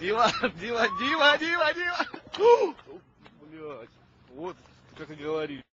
Дива, дива, дива, дива, дива! Блять, вот как и говорили.